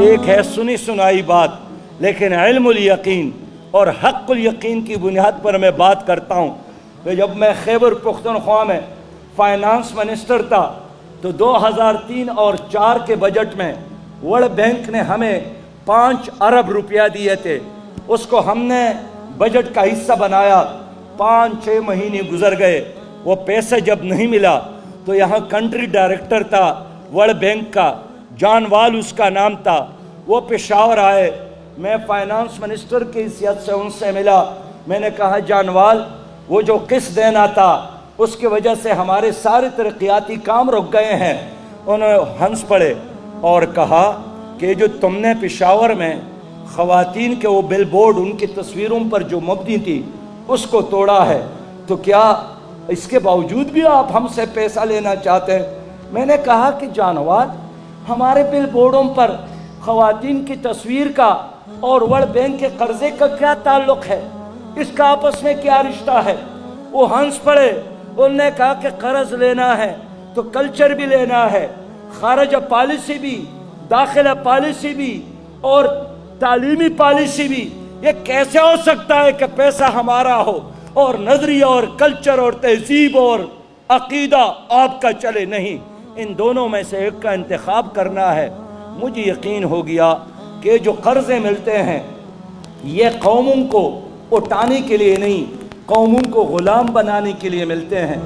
ایک ہے سنی سنائی بات، لیکن علم الیقین اور حق الیقین کی بنیاد پر میں بات کرتا ہوں۔ کہ جب میں خیبر پختونخوا میں فائنانس منسٹر تھا، تو دو ہزار تین اور چار کے بجٹ میں ورلڈ بینک نے ہمیں پانچ ارب روپیہ دیے تھے۔ اس کو ہم نے بجٹ کا حصہ بنایا۔ پانچ چھ مہینے گزر گئے۔ وہ پیسے جب نہیں ملا تو یہاں کنٹری ڈائریکٹر تھا، ورلڈ بینک کا، جان وال اس کا نام تھا۔ وہ پشاور آئے۔ میں فائنانس منسٹر کی حیثیت سے ان سے ملا۔ میں نے کہا، جان وال، وہ جو قسط دینا تھا، اس کی وجہ سے ہمارے سارے ترقیاتی کام رک گئے ہیں۔ انہوں ہنس پڑے اور کہا کہ جو تم نے پشاور میں خواتین کے وہ بل بورڈ ان کی تصویروں پر جو مبنی تھی، اس کو توڑا ہے۔ تو کیا اس کے باوجود بھی آپ ہم سے پیسہ لینا چاہتے ہیں۔ میں نے کہا کہ جانوار، ہمارے بل بورڈوں پر خواتین کی تصویر کا اور ورلڈ بینک کے قرضے کا کیا تعلق ہے؟ اس کا آپس میں کیا رشتہ ہے؟ وہ ہنس پڑے، انہوں نے کہا کہ قرض لینا ہے تو کلچر بھی لینا ہے، خارجہ پالیسی بھی، داخلہ پالیسی بھی اور تعلیمی پالیسی بھی۔ یہ کیسے ہو سکتا ہے کہ پیسہ ہمارا ہو؟ اور نظریہ اور کلچر اور تہذیب اور عقیدہ آپ کا چلے نہیں۔ ان دونوں میں سے ایک کا انتخاب کرنا ہے۔ مجھے یقین ہو گیا کہ جو قرضے ملتے ہیں، یہ قوموں کو اٹھانے کے لیے نہیں، قوموں کو غلام بنانے کے لیے ملتے ہیں۔